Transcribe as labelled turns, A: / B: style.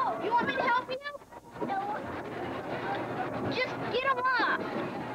A: Oh, you want me to help you? No. Just get him off.